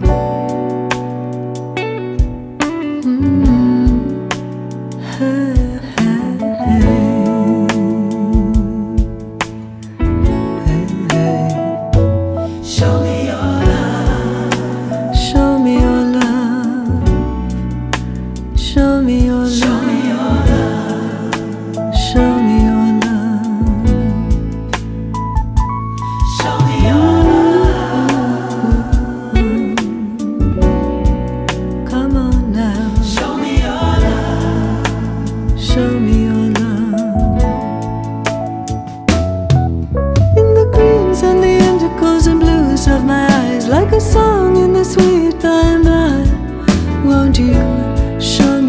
Show a song in the sweet by and by. Won't you show me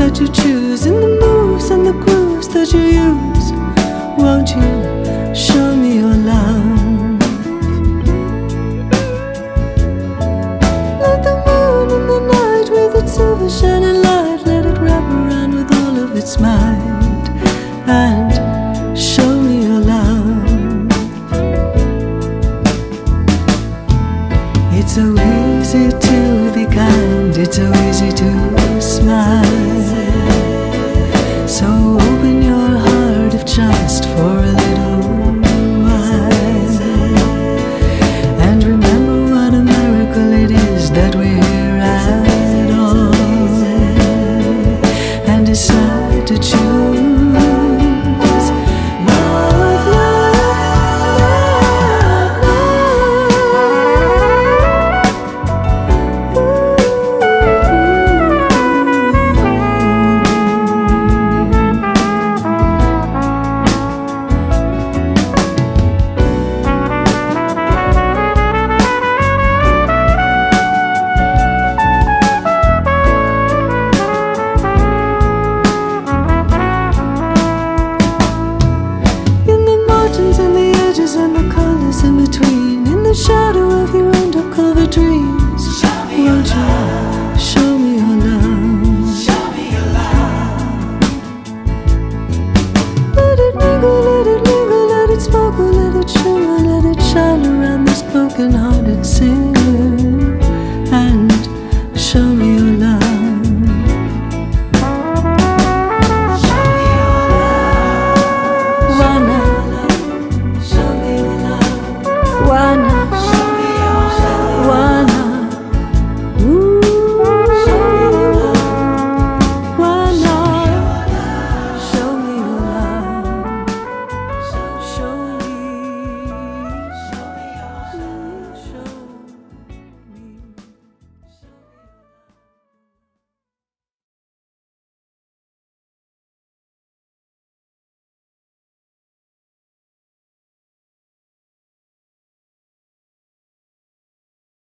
that you choose, in the moves and the grooves that you use, won't you show me your love? Let the moon in the night with its silver shining light, let it wrap around with all of its might and show me your love. It's so easy to be kind, it's so easy to smile. So open your heart if just for a little shadow.